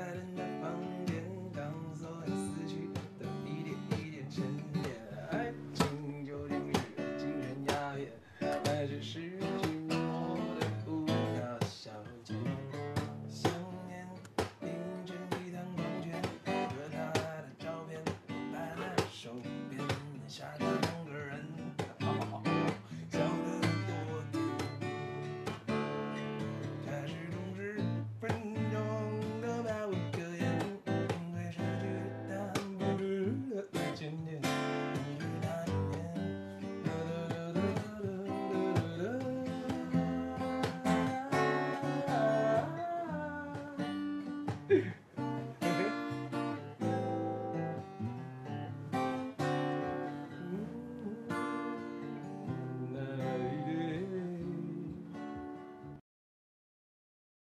在人的旁，当所有思绪都一点一点沉淀，爱情究竟是精神鸦片，还是失去我的无脑小姐。想念凌晨一趟光圈，和她的照片摆在手边，夏天。